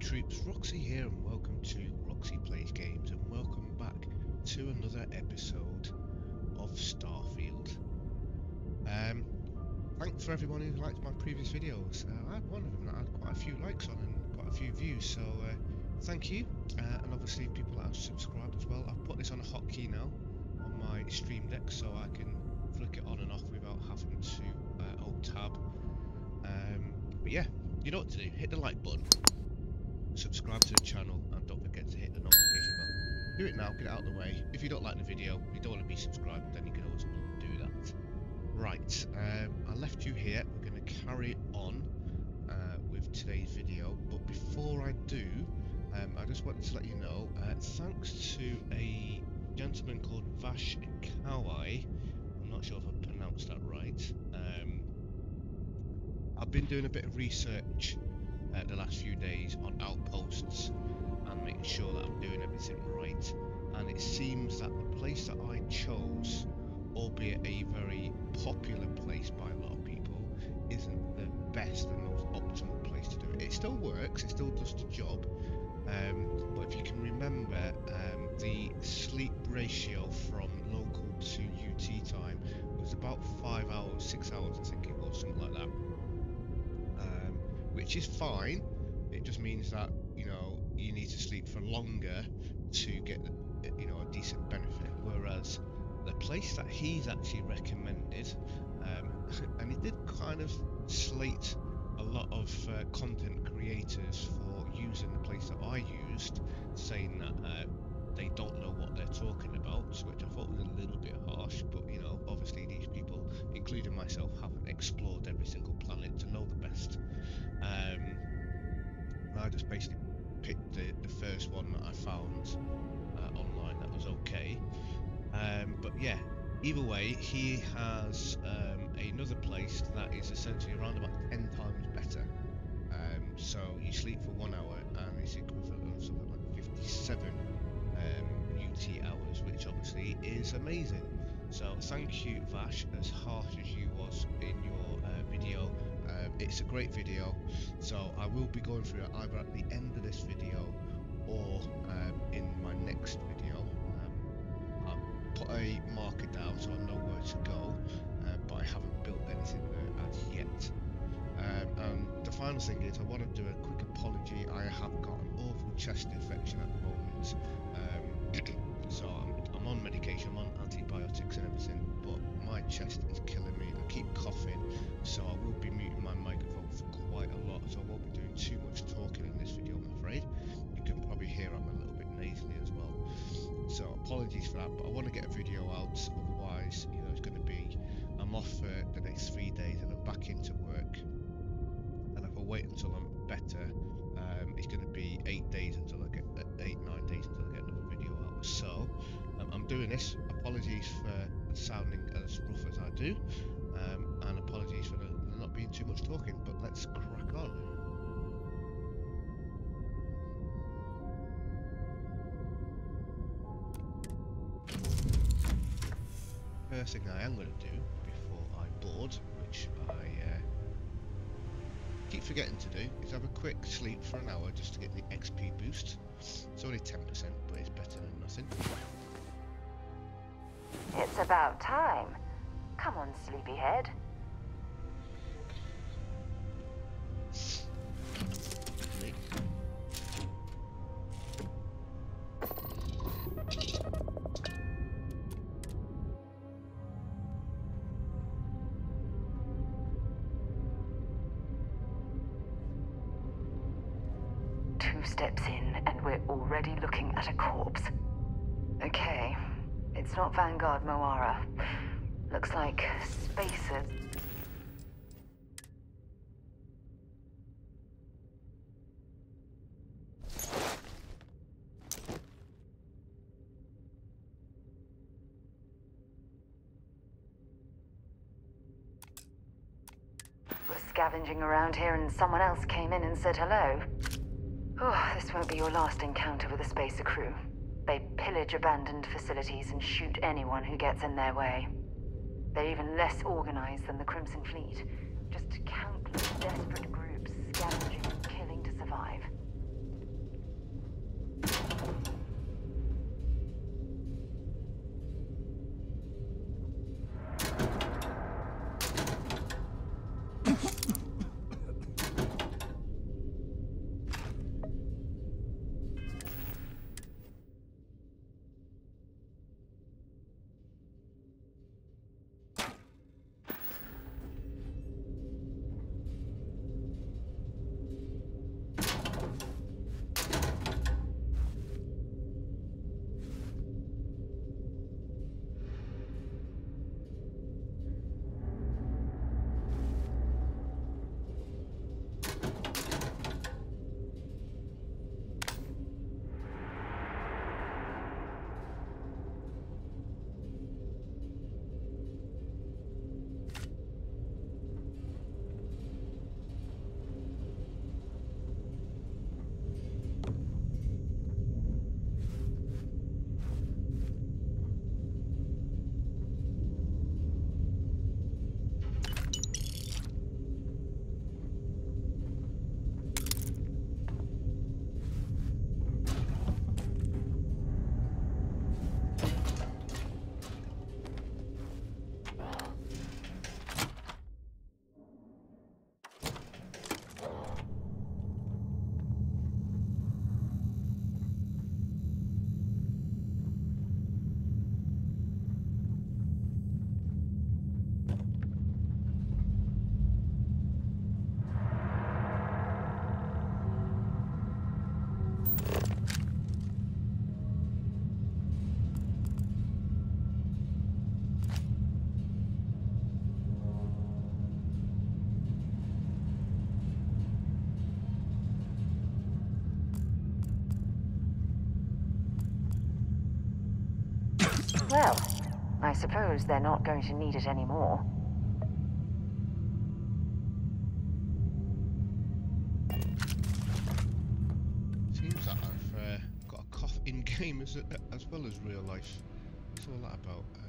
troops, Roxee here and welcome to Roxee Plays Games and welcome back to another episode of Starfield. Um, thanks for everyone who liked my previous videos. Uh, I had one of them that had quite a few likes on and quite a few views, so uh, thank you. Uh, and obviously people that have subscribed as well. I've put this on a hotkey now on my Stream Deck so I can flick it on and off without having to uh, alt tab. Um, but yeah, you know what to do. Hit the like button, subscribe to the channel, and don't forget to hit the notification bell. Do it now, get it out of the way. If you don't like the video, you don't want to be subscribed, then you can always undo that. Right, um, I left you here. We're going to carry on uh, with today's video, but before I do, um, I just wanted to let you know, uh, thanks to a gentleman called Vash Kawai, I'm not sure if I pronounced that right, um, I've been doing a bit of research uh, the last few days on outposts and making sure that I'm doing everything right. And it seems that the place that I chose, albeit a very popular place by a lot of people, isn't the best and most optimal place to do it. It still works, it still does the job. Um, but if you can remember, um, the sleep ratio from local to UT time was about five hours, six hours, I think it was, something like that which is fine. It just means that you know you need to sleep for longer to get you know a decent benefit. Whereas the place that he's actually recommended, um, and he did kind of slate a lot of uh, content creators for using the place that I used, saying that uh, they don't know what they're talking about, which I thought was a little bit harsh. But you know, obviously these people, including myself, haven't explored every single planet to know the best. Um, I just basically picked the, the first one that I found uh, online that was okay. Um, but yeah, either way, he has um, another place that is essentially around about 10 times better. Um, so you sleep for one hour and it's equivalent to something like 57 um, UT hours, which obviously is amazing. So thank you, Vash, as harsh as you was in your uh, video. Um, it's a great video, so I will be going through it either at the end of this video or um, in my next video. Um, I've put a marker down so I know where to go, uh, but I haven't built anything there as yet. Um, and the final thing is, I want to do a quick apology. I have got an awful chest infection at the moment, um, so I'm, I'm on medication, I'm on antibiotics and everything, but my chest is killing me. I keep coughing, so I will be muting my microphone for quite a lot. So I won't be doing too much talking in this video, I'm afraid. You can probably hear I'm a little bit nasally as well. So apologies for that, but I want to get a video out. Otherwise, you know, it's going to be I'm off for the next three days and I'm back into work. And if I wait until I'm better, um, it's going to be eight days until I get eight nine days until I get. So um, I'm doing this. Apologies for sounding as rough as I do, um, and apologies for the, not being too much talking. But let's crack on. First thing I am going to do before I board, which I keep forgetting to do, is have a quick sleep for an hour just to get the XP boost. It's only 10%, but it's better than nothing. It's about time. Come on, sleepyhead. Scavenging around here and someone else came in and said hello. Oh, this won't be your last encounter with a spacer crew. They pillage abandoned facilities and shoot anyone who gets in their way. They're even less organized than the Crimson Fleet. Just countless desperate groups scavenging suppose they're not going to need it anymore. Seems that I've uh, got a cough in game as, as well as real life. What's all that about? Uh,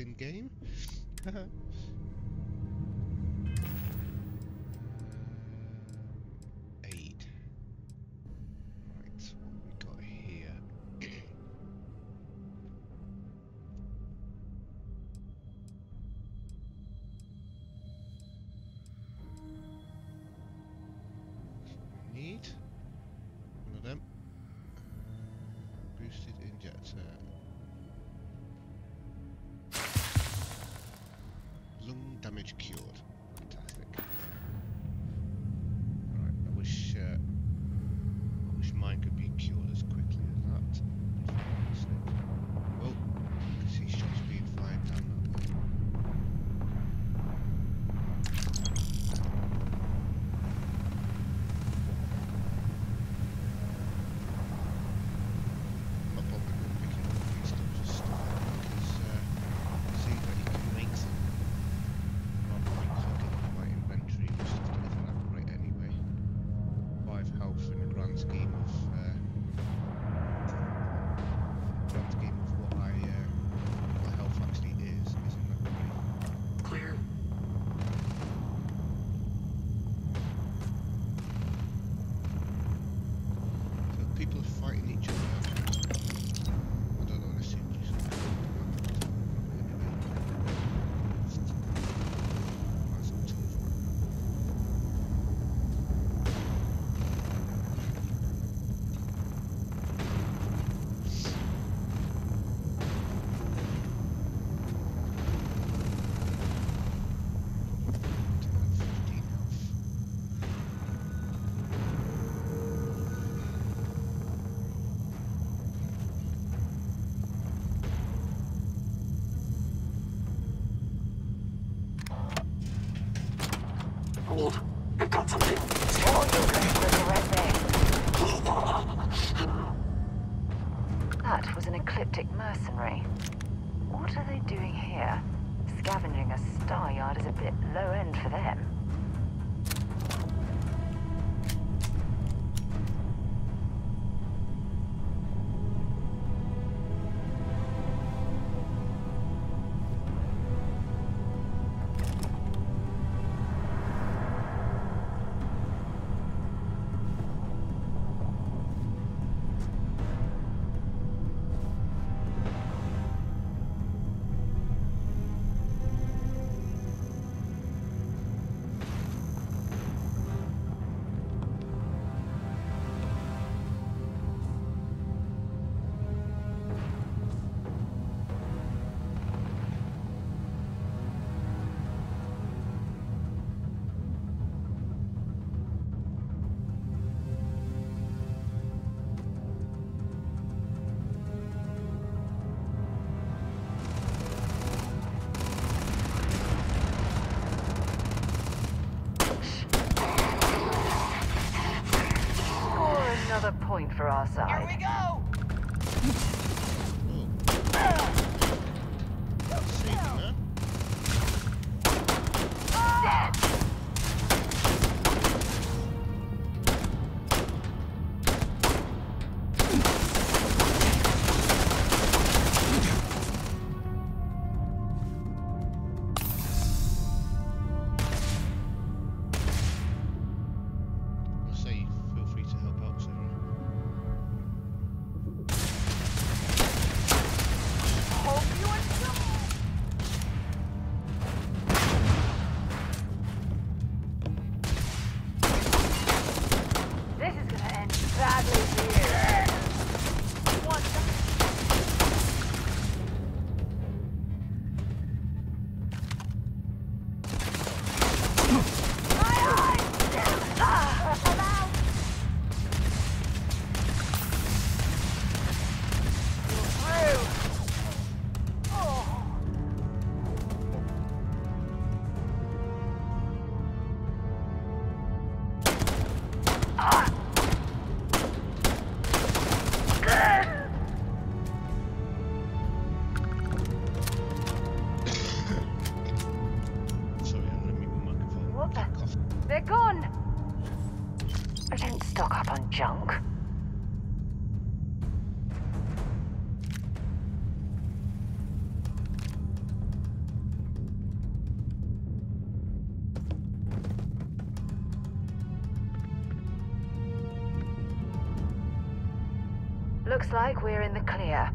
in game. mine could be cured as quickly as that. Well, I can see being fired down Looks like we're in the clear.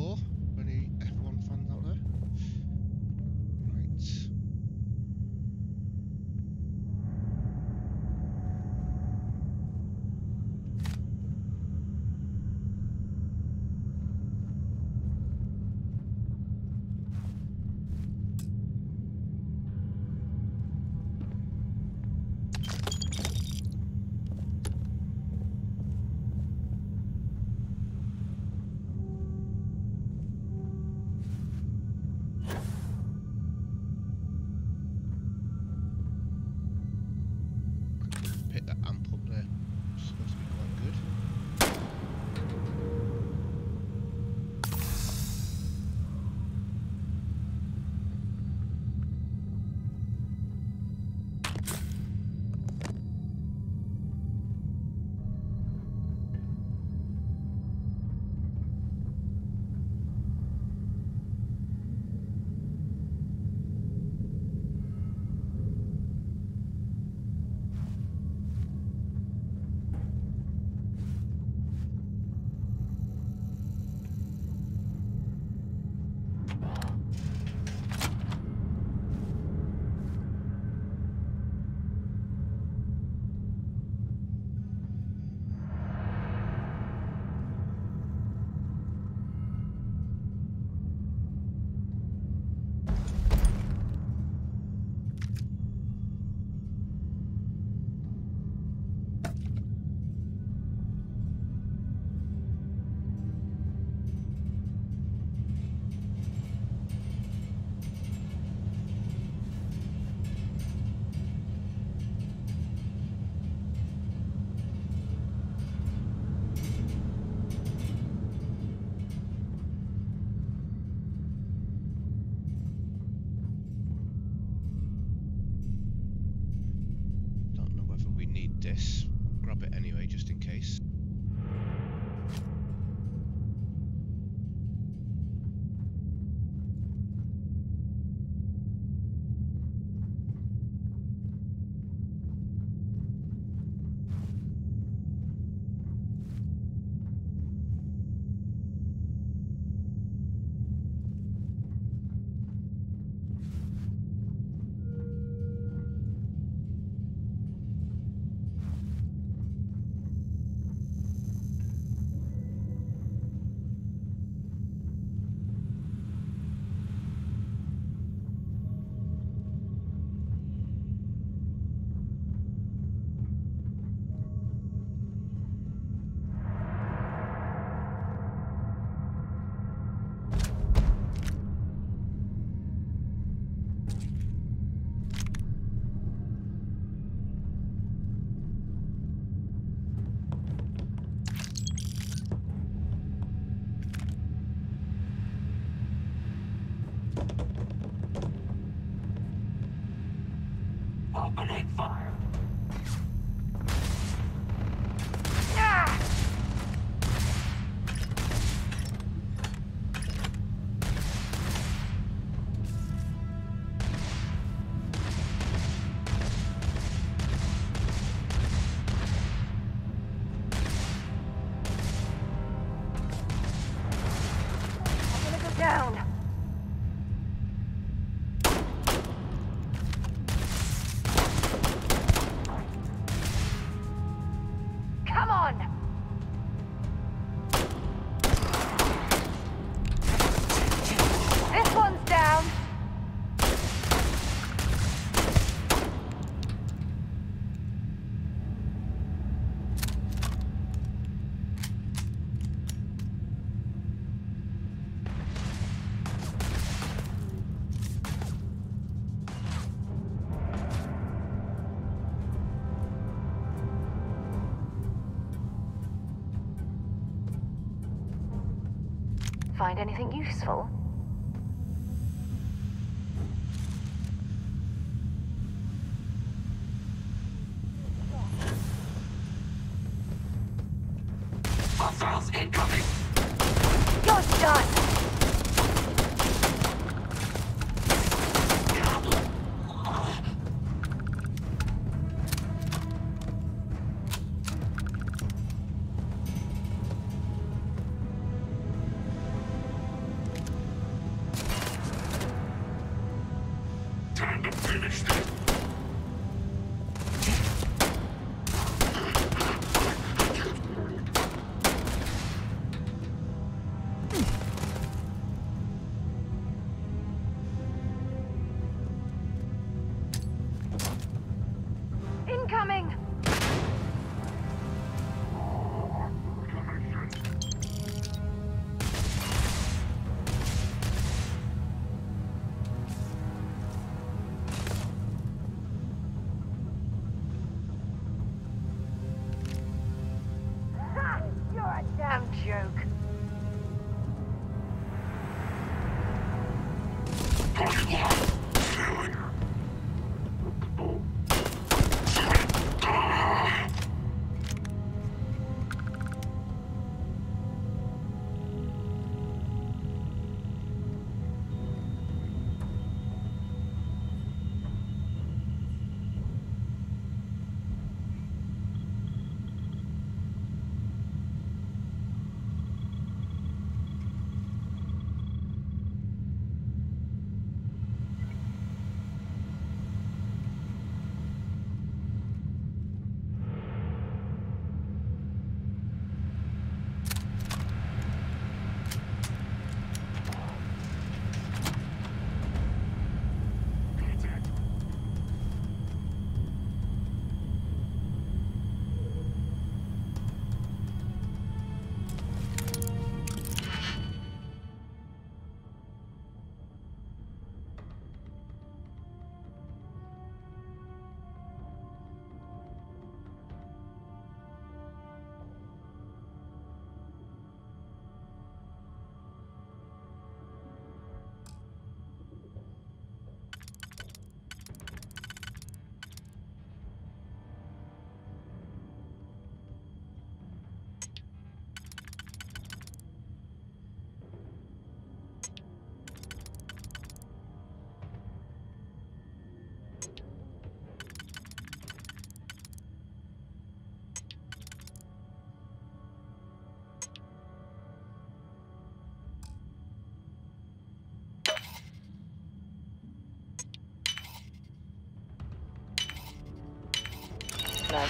In Find anything useful?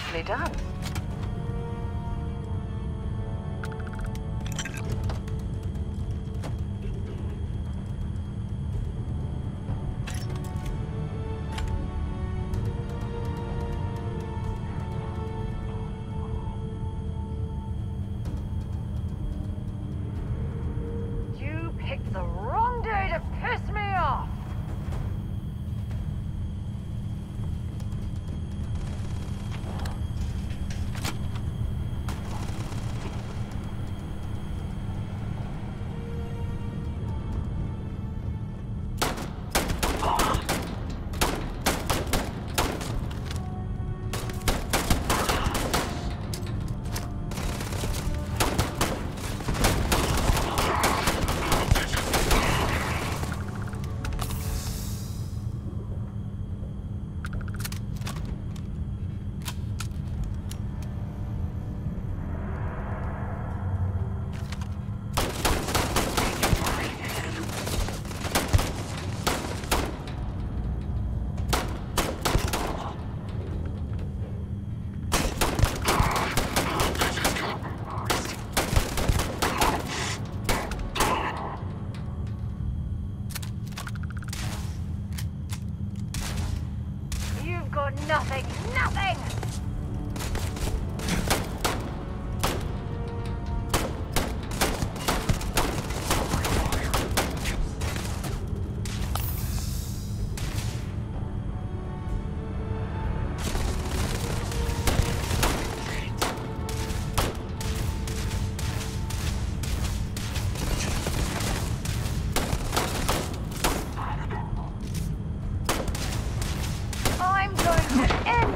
Nicely done. I'm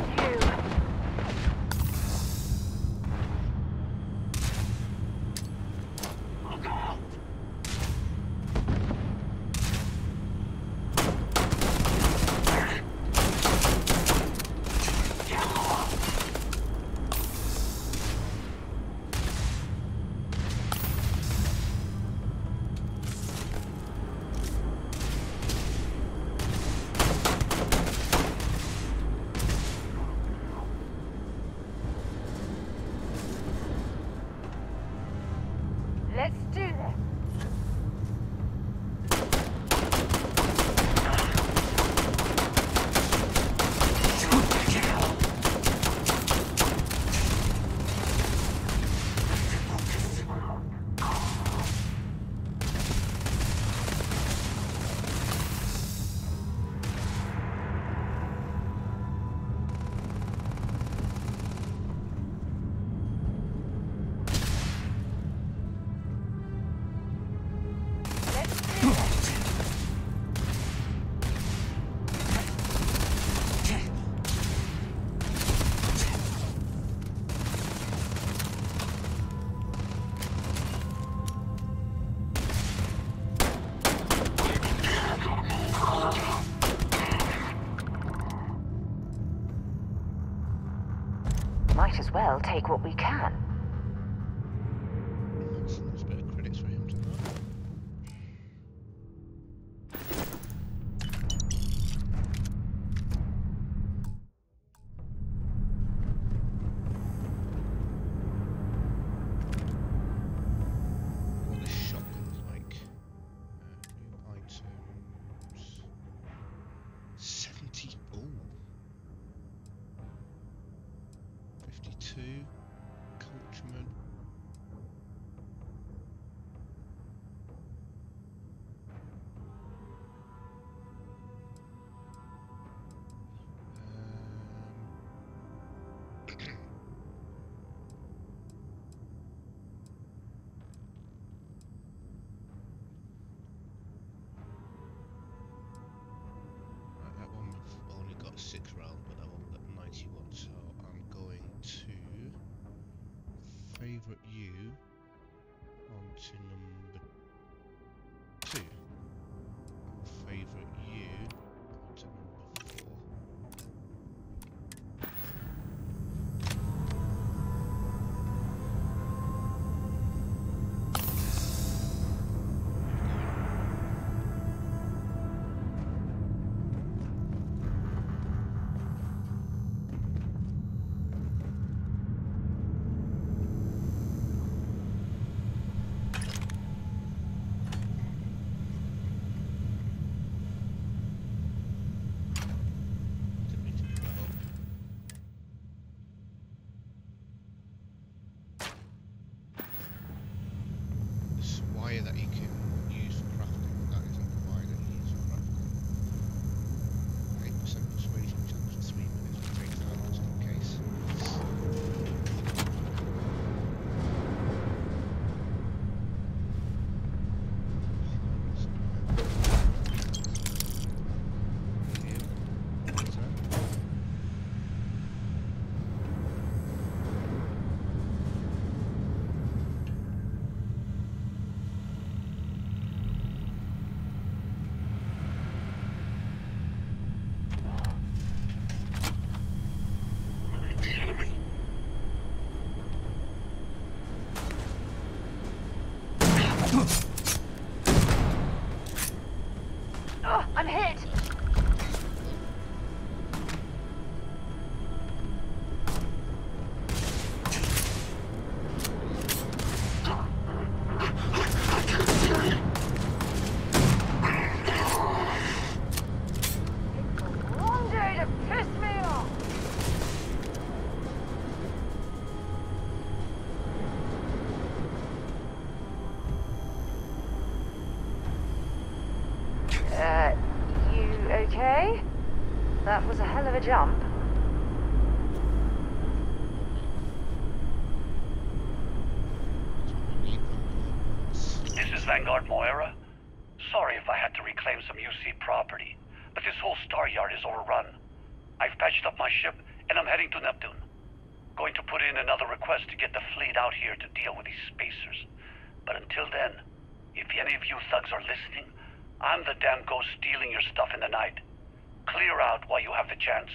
favourite you? On to number Vanguard. Moira. Sorry if I had to reclaim some UC property, but this whole star yard is overrun. I've patched up my ship, and I'm heading to Neptune. Going to put in another request to get the fleet out here to deal with these spacers. But until then, if any of you thugs are listening, I'm the damn ghost stealing your stuff in the night. Clear out while you have the chance.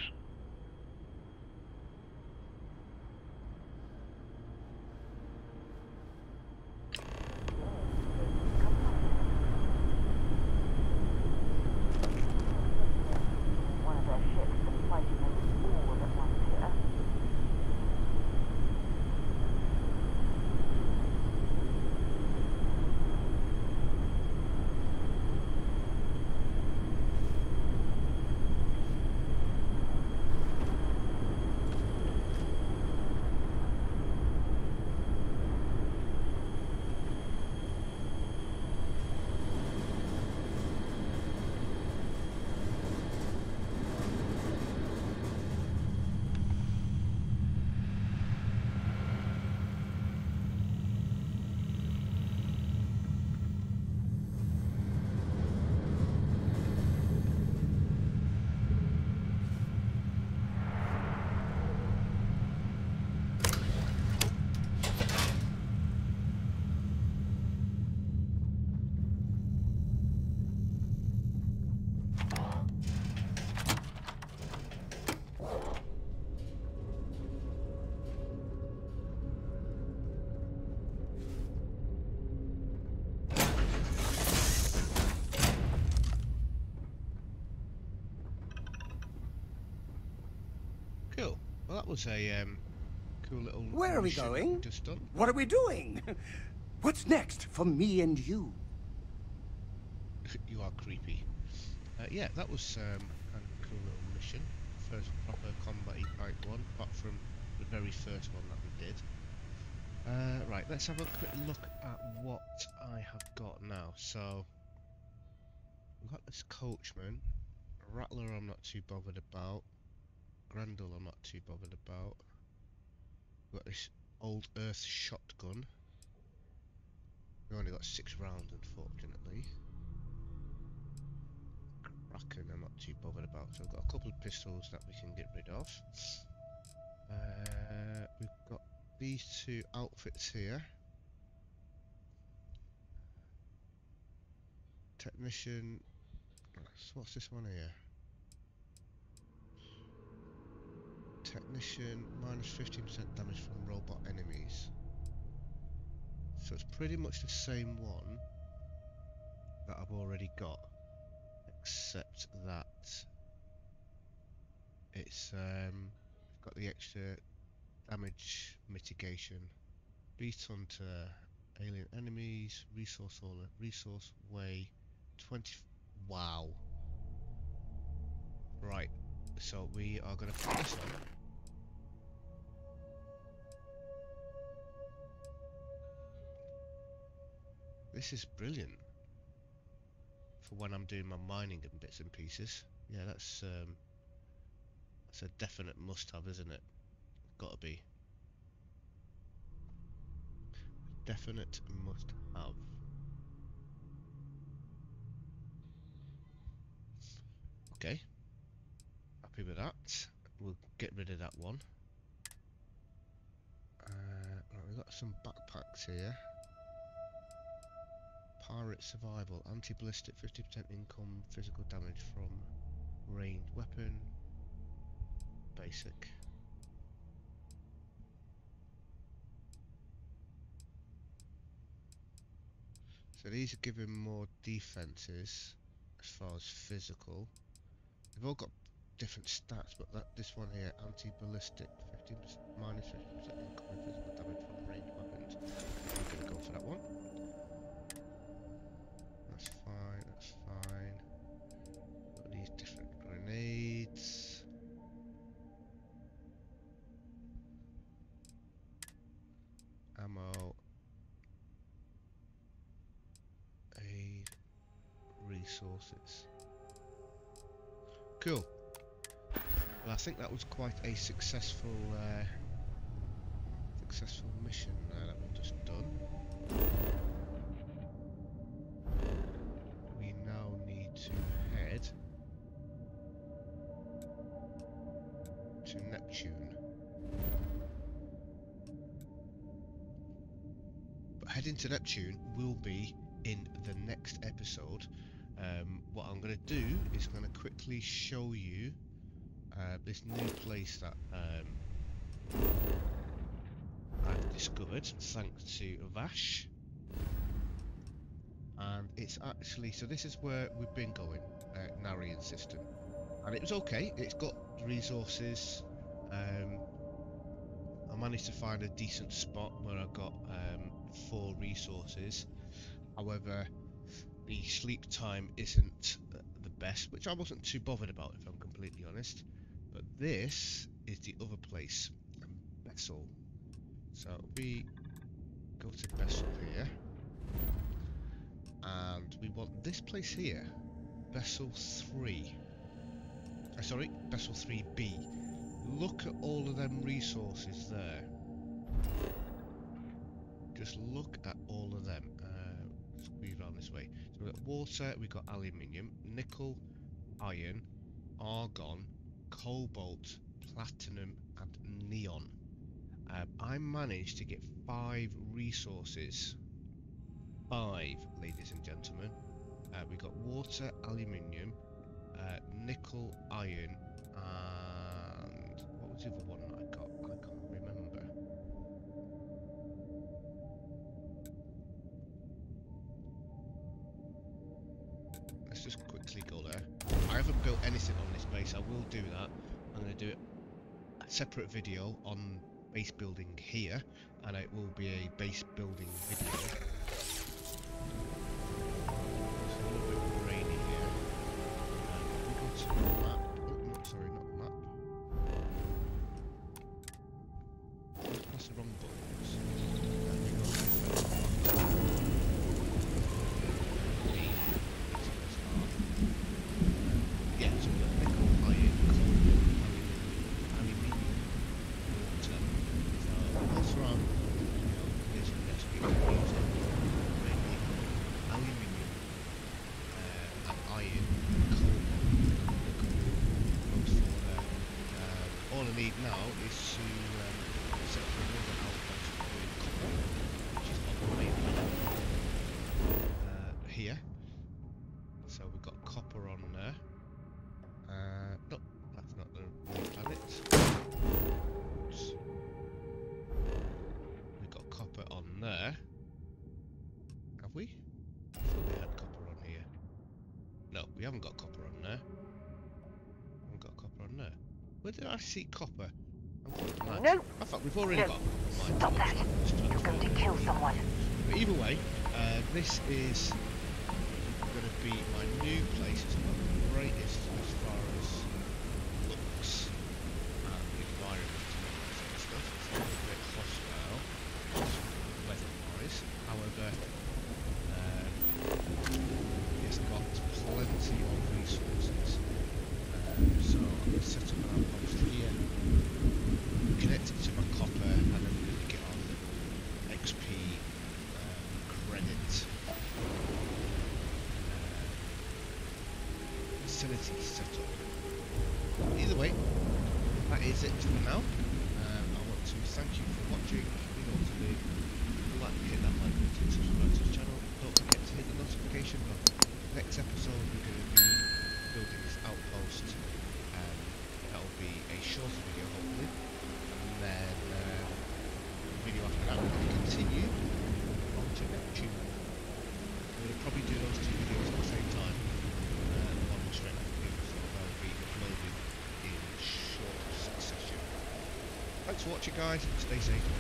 One of their ships been fighting us all at once here. Cool. Well, that was a um, cool little. Where are we going? Just done. What are we doing? What's next for me and you? you are creepy. Uh, yeah, that was um, a cool little mission. First proper combat type one, apart from the very first one that we did. Uh, right, let's have a quick look at what I have got now. So, we've got this coachman. Rattler I'm not too bothered about. Grendel I'm not too bothered about. Got this old earth shotgun. We only got six rounds unfortunately. Kraken I'm not too bothered about. So we've got a couple of pistols that we can get rid of. Uh, we've got these two outfits here. Technician. What's this one here? Technician minus 15% damage from robot enemies. So it's pretty much the same one that I've already got, except that it's um, got the extra damage mitigation. Beast Hunter, alien enemies, resource hauler, resource way, 20. Wow. Right, so we are going to put this on. This is brilliant for when I'm doing my mining and bits and pieces. Yeah, that's um, that's a definite must-have, isn't it? Got to be. Definite must-have. Okay. Happy with that. We'll get rid of that one. Uh, right, we've got some backpacks here. Pirate survival, anti-ballistic, 50% income, physical damage from ranged weapon, basic. So these are giving more defenses as far as physical. They've all got different stats, but that this one here, anti-ballistic, 15% minus 50% incoming physical damage from ranged weapons. I'm gonna go for that one. That's fine, that's fine. Got these different grenades. Ammo. Aid. Resources. Cool. Well, I think that was quite a successful, uh, successful mission that we've just done. We now need to head to Neptune. But heading to Neptune will be in the next episode. Um, what I'm going to do is going to quickly show you uh, this new place that um, I've discovered thanks to Vash. And it's actually, so this is where we've been going, uh, Narion system. And it was okay, it's got resources. Um, I managed to find a decent spot where I got um, four resources. However, the sleep time isn't uh, the best, which I wasn't too bothered about if I'm completely honest. But this is the other place, Bessel. So we go to Bessel here, and we want this place here, Bessel 3. Uh, sorry, Bessel 3B. Look at all of them resources there. Just look at all of them. Uh, squeeze around this way. So we've got water, we've got aluminium, nickel, iron, argon, cobalt, platinum, and neon. Um, I managed to get five resources. Five, ladies and gentlemen. Uh, we got water, aluminium, uh, nickel, iron, and what was the other one do a separate video on base building here, and it will be a base building video. Where did I see copper? Mad. No. I thought we've already No. got copper. Stop that. You're going to kill someone. but either way, uh, this is going to be my new place. It's not the greatest as far as looks and environment and all that sort of stuff. It's a little bit hostile, weather-wise. However, um, it's got plenty of resources. Um, so I'm going to set up an outpost here, connect it to my copper, and then we're going to get our little XP um, credit facility. Either way, that is it for now. Um, I want to thank you for watching. You know what to do. Like, hit that like button, subscribe to the channel. Don't forget to hit the notification bell. Next episode, we're going to be building this outpost. Um, that'll be a shorter video, hopefully. And then um, the video after that, we're going to continue on to Neptune. We're going to probably do those two videos at the same time. Uh, one straight after the other, so they'll be uploaded in short succession. Thanks for watching, guys. Stay safe.